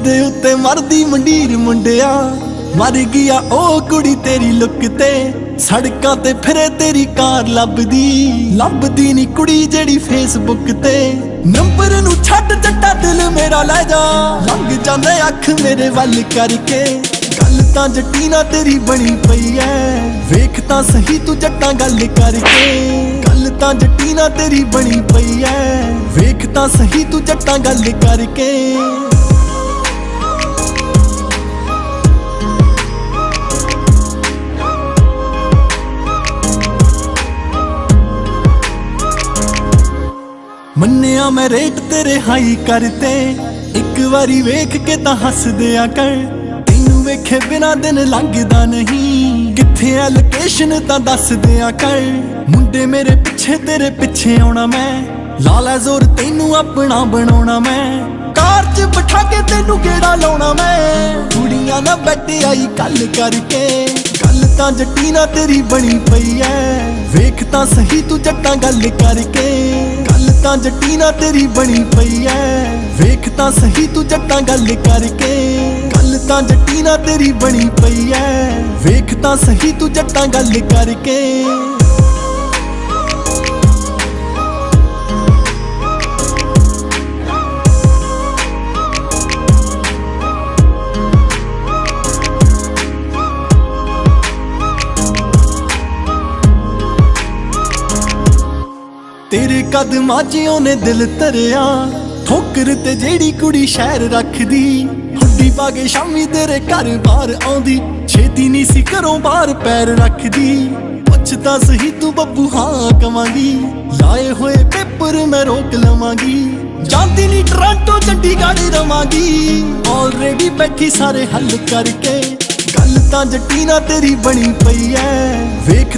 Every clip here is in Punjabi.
ਉੱਤੇ ਮਰਦੀ ਮੰਡੀਰ ਮੁੰਡਿਆ, ਮਰ ਗਿਆ ਉਹ ਕੁੜੀ ਤੇਰੀ ਲੁੱਕ ਤੇ, ਸੜਕਾਂ ਤੇ ਫਿਰੇ ਤੇਰੀ ਕਾਰ ਲੱਭਦੀ। ਲੱਭਦੀ ਨਹੀਂ ਕੁੜੀ ਜਿਹੜੀ ਫੇਸਬੁੱਕ ਤੇ, ਨੰਬਰ ਨੂੰ ਛੱਡ ਜੱਟਾ ਦਿਲ ਮੇਰਾ ਲੈ ਜਾ। ਲੰਘ ਜਾਂਦੇ ਅੱਖ ਮੇਰੇ ਵੱਲ ਕਰਕੇ, ਗੱਲ ਤਾਂ ਜੱਟੀ ਨਾ ਤੇਰੀ ਬਣੀ ਪਈ ਐ। ਵੇਖ ਤਾਂ ਸਹੀ ਤੂੰ ਜੱਟਾਂ ਗੱਲ ਕਰਕੇ, ਗੱਲ ਤਾਂ ਜੱਟੀ ਨਾ ਤੇਰੀ ਬਣੀ ਪਈ ਐ। ਵੇਖ ਤਾਂ ਸਹੀ ਤੂੰ ਜੱਟਾਂ ਗੱਲ ਕਰਕੇ। ਮੰਨਿਆ ਮੈਂ ਰੇਟ ਤੇਰੇ ਹਾਈ ਕਰਤੇ। ਇੱਕ ਵਾਰੀ ਵੇਖ ਕੇ ਤਾਂ ਹੱਸਦਿਆ ਕਰ। ਤੈਨੂੰ ਵੇਖੇ ਬਿਨਾ ਦਿਨ ਲੰਘਦਾ ਨਹੀਂ। ਕਿੱਥੇ ਆ ਲੋਕੇਸ਼ਨ ਤਾਂ ਦੱਸ ਦਿਆ ਕਰ। ਮੁੰਡੇ ਮੇਰੇ ਪਿੱਛੇ, ਤੇਰੇ ਪਿੱਛੇ ਆਉਣਾ ਮੈਂ। ਲਾ ਜ਼ੋਰ ਤੈਨੂੰ ਆਪਣਾ ਬਣਾਉਣਾ ਮੈਂ। ਕਾਰ 'ਚ ਬਿਠਾ ਕੇ ਤੈਨੂੰ ਕਿਹੜਾ ਲਾਉਣਾ ਮੈਂ? ਕੁੜੀਆਂ ਨਾ ਬੈਠੇ ਆਈ ਕੱਲ ਕਰਕੇ। ਗੱਲ ਤਾਂ ਜੱਟੀ ਨਾ ਤੇਰੀ ਬਣੀ ਪਈ ਐ। ਵੇਖ ਤਾਂ ਸਹੀ ਤੂੰ ਜੱਟਾਂ ਗੱਲ ਕਰਕੇ। ਤਾਂ ਜੱਟੀ ਨਾ ਤੇਰੀ ਬਣੀ ਪਈ ਐ। ਵੇਖ ਤਾਂ ਸਹੀ ਤੂੰ ਜੱਟਾਂ ਗੱਲ ਕਰਕੇ। ਗੱਲ ਤਾਂ ਜੱਟੀ ਨਾ ਤੇਰੀ ਬਣੀ ਪਈ ਐ। ਵੇਖ ਤਾਂ ਸਹੀ ਤੂੰ ਜੱਟਾਂ ਗੱਲ ਕਰਕੇ। ਤੇਰੇ ਕਦਮਾਂ 'ਚ ਉਹਨੇ ਦਿਲ ਧਰਿਆ। ਠੋਕਰ ਤੇ ਜਿਹੜੀ ਕੁੜੀ ਸ਼ਹਿਰ ਰੱਖਦੀ। ਹੁੱਡੀ ਪਾ ਕੇ ਸ਼ਾਮੀ ਤੇਰੇ ਘਰ ਬਾਹਰ ਆਉਂਦੀ। ਛੇਤੀ ਨਹੀਂ ਸੀ ਘਰੋਂ ਬਾਹਰ ਪੈਰ ਰੱਖਦੀ। ਪੁੱਛਦਾ ਸਹੀ ਤੂੰ ਬੱਬੂ, ਹਾਂ ਕਵਾਂਗੀ। ਲਾਏ ਹੋਏ ਪੇਪਰ ਮੈਂ ਰੋਕ ਲਵਾਂਗੀ। ਜਾਂਦੀ ਨਹੀਂ ਟਰਾਂਟੋ, ਚੰਡੀਗੜ੍ਹ ਰਵਾਂਗੀ। ਆਲਰੇਡੀ ਬੈਠੀ ਸਾਰੇ ਹੱਲ ਕਰਕੇ। ਗੱਲ ਤਾਂ ਜੱਟੀ ਨਾ ਤੇਰੀ ਬਣੀ ਪਈ ਐ।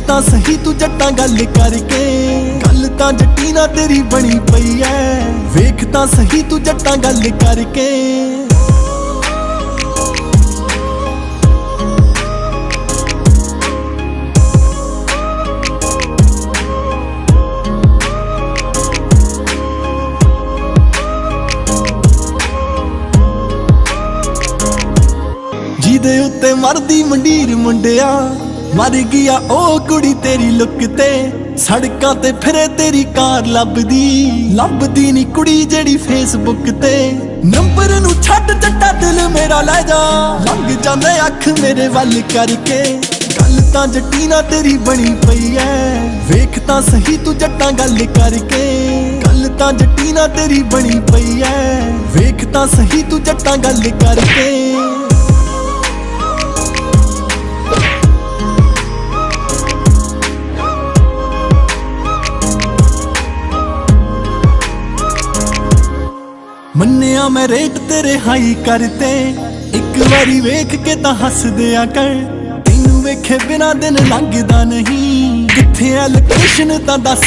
ਤਾਂ ਸਹੀ ਤੂੰ ਜੱਟਾਂ ਗੱਲ ਕਰਕੇ। ਗੱਲ ਤਾਂ ਜੱਟੀ ਨਾ ਤੇਰੀ ਬਣੀ ਪਈ ਐ। ਵੇਖ ਤਾਂ ਸਹੀ ਤੂੰ ਜੱਟਾਂ ਗੱਲ ਕਰਕੇ। ਜਿਹਦੇ ਉੱਤੇ ਮਰਦੀ ਮੰਡੀਰ ਮੁੰਡਿਆ ਮਰ ਗਿਆ ਉਹ ਕੁੜੀ ਤੇਰੀ ਲੁੱਕ ਤੇ, ਸੜਕਾਂ ਤੇ ਫਿਰੇ ਤੇਰੀ ਕਾਰ ਲੱਭਦੀ। ਲੱਭਦੀ ਨਹੀਂ ਕੁੜੀ ਜਿਹੜੀ ਫੇਸਬੁੱਕ ਤੇ। ਨੰਬਰ ਨੂੰ ਛੱਡ ਜੱਟਾ ਦਿਲ ਮੇਰਾ ਲੈ ਜਾ। ਲੰਘ ਜਾਂਦੇ ਅੱਖ ਮੇਰੇ ਵੱਲ ਕਰਕੇ। ਗੱਲ ਤਾਂ ਜੱਟੀਨਾ ਤੇਰੀ ਬਣੀ ਪਈ ਐ। ਵੇਖ ਤਾਂ ਸਹੀ ਤੂੰ ਜੱਟਾਂ ਗੱਲ ਕਰਕੇ। ਗੱਲ ਤਾਂ ਜੱਟੀਨਾ ਤੇਰੀ ਬਣੀ ਪਈ ਐ। ਵੇਖ ਤਾਂ ਸਹੀ ਤੂੰ ਜੱਟਾਂ ਗੱਲ ਕਰਕੇ। ਮੰਨਿਆ ਮੈਂ ਰੇਟ ਤੇਰੇ ਹਾਈ ਕਰਤੇ ਇੱਕ ਵਾਰੀ ਵੇਖ ਕੇ ਤਾਂ ਹੱਸਦਿਆ ਕਰ। ਤੈਨੂੰ ਵੇਖੇ ਬਿਨਾ ਦਿਨ ਲੰਘਦਾ ਨਹੀਂ। ਕਿੱਥੇ ਆ ਲੋਕੇਸ਼ਨ ਤਾਂ ਦੱਸ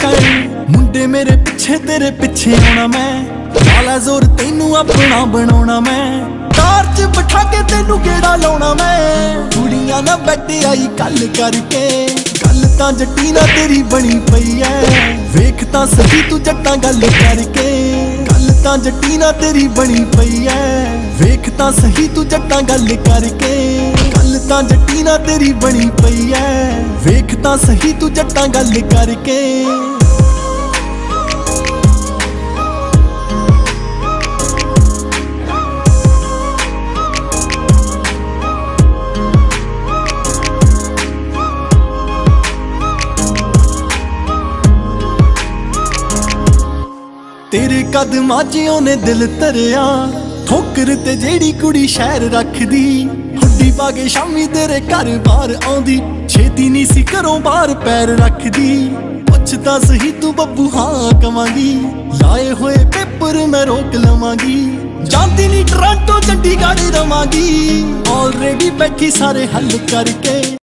ਕਰ। ਮੁੰਡੇ ਮੇਰੇ ਪਿੱਛੇ, ਤੇਰੇ ਪਿੱਛੇ ਆਉਣਾ ਮੈਂ। ਲਾਲਾ ਜ਼ੋਰ ਤੈਨੂੰ ਆਪਣਾ ਬਣਾਉਣਾ ਮੈਂ। ਕਾਰ 'ਚ ਬਿਠਾ ਕੇ ਤੈਨੂੰ ਗੇੜਾ ਲਾਉਣਾ ਮੈਂ। ਕੁੜੀਆਂ ਨਾ ਬੈਠੇ ਆਈ ਕੱਲ ਕਰਕੇ। ਗੱਲ ਤਾਂ ਜੱਟੀ ਨਾ ਤੇਰੀ ਬਣੀ ਪਈ ਐ। ਵੇਖ ਤਾਂ ਸਹੀ ਤੂੰ ਜੱਟਾਂ ਗੱਲ ਕਰਕੇ। ਤਾਂ ਜੱਟੀਨਾ ਤੇਰੀ ਬਣੀ ਪਈ ਐ। ਵੇਖ ਤਾਂ ਸਹੀ ਤੂੰ ਜੱਟਾਂ ਗੱਲ ਕਰਕੇ। ਗੱਲ ਤਾਂ ਜੱਟੀਨਾ ਤੇਰੀ ਬਣੀ ਪਈ ਐ। ਵੇਖ ਤਾਂ ਸਹੀ ਤੂੰ ਜੱਟਾਂ ਗੱਲ ਕਰਕੇ। ਕਦਮਾਂ 'ਚ ਉਹਨੇ ਦਿਲ ਧਰਿਆ। ਠੋਕਰ ਤੇ ਜਿਹੜੀ ਕੁੜੀ ਸ਼ਹਿਰ ਰੱਖਦੀ, ਹੁੱਡੀ ਪਾ ਕੇ ਸ਼ਾਮੀ ਤੇਰੇ ਘਰ ਬਾਹਰ ਆਉਂਦੀ। ਛੇਤੀ ਨਹੀਂ ਸੀ ਘਰੋਂ ਬਾਹਰ ਪੈਰ ਰੱਖਦੀ। ਪੁੱਛਦਾ ਸਹੀ ਤੂੰ ਬੱਬੂ, ਹਾਂ ਕਵਾਂਗੀ। ਲਾਏ ਹੋਏ ਪੇਪਰ ਮੈਂ ਰੋਕ ਲਵਾਂਗੀ। ਜਾਂਦੀ ਨਹੀਂ ਟੋਰਾਂਟੋ, ਚੰਡੀਗੜ੍ਹ ਰਵਾਂਗੀ। ਆਲਰੇਡੀ ਬੈਠੀ ਸਾਰੇ ਹੱਲ ਕਰਕੇ।